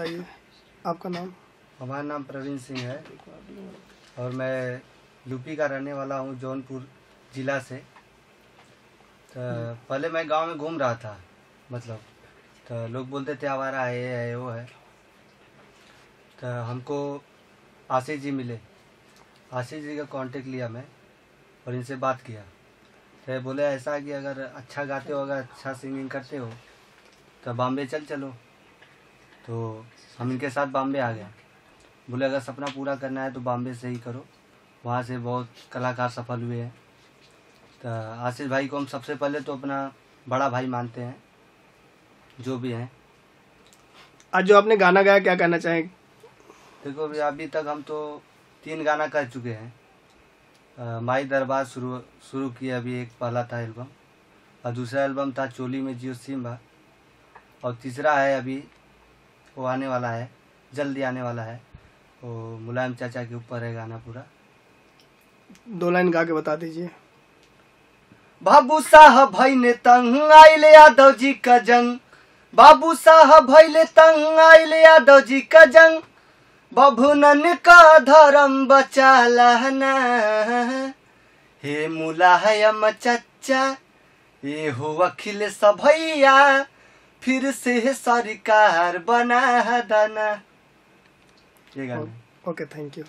बताइए। आपका नाम? हमारा नाम प्रवीण सिंह है। और मैं यूपी का रहने वाला हूँ, जौनपुर जिला से। तो पहले मैं गाँव में घूम रहा था मतलब। तो लोग बोलते थे, आवारा है, ये है, वो है। तो हमको आशीष जी मिले। आशीष जी का कांटेक्ट लिया मैं और इनसे बात किया। तो बोले, ऐसा कि अगर अच्छा गाते हो, अगर अच्छा सिंगिंग करते हो तो बॉम्बे चल चलो। तो हम इनके साथ बॉम्बे आ गए। बोले अगर सपना पूरा करना है तो बॉम्बे से ही करो। वहाँ से बहुत कलाकार सफल हुए हैं। तो आशीष भाई को हम सबसे पहले तो अपना बड़ा भाई मानते हैं जो भी हैं। आज जो आपने गाना गाया क्या कहना चाहेंगे देखो अभी अभी तक हम तो तीन गाना कर चुके हैं। माई दरबार शुरू शुरू किया अभी एक पहला था एल्बम और दूसरा एल्बम था चोली में जियो सिम्बा और तीसरा है अभी वो आने वाला है जल्दी आने वाला है। वो मुलायम चाचा के ऊपर है गाना पूरा। दो लाइन गा के बता दीजिए। बाबू साहब भैले तंग आइले यादव जी का जंग। बाबू साहब भैले तंग आइले यादव जी का जंग। बभुनन का धर्म बचा लहना हे मुला अम चच्चा ये हो अखिल भैया फिर से सरकार बना दाना ये गाना। Okay thank you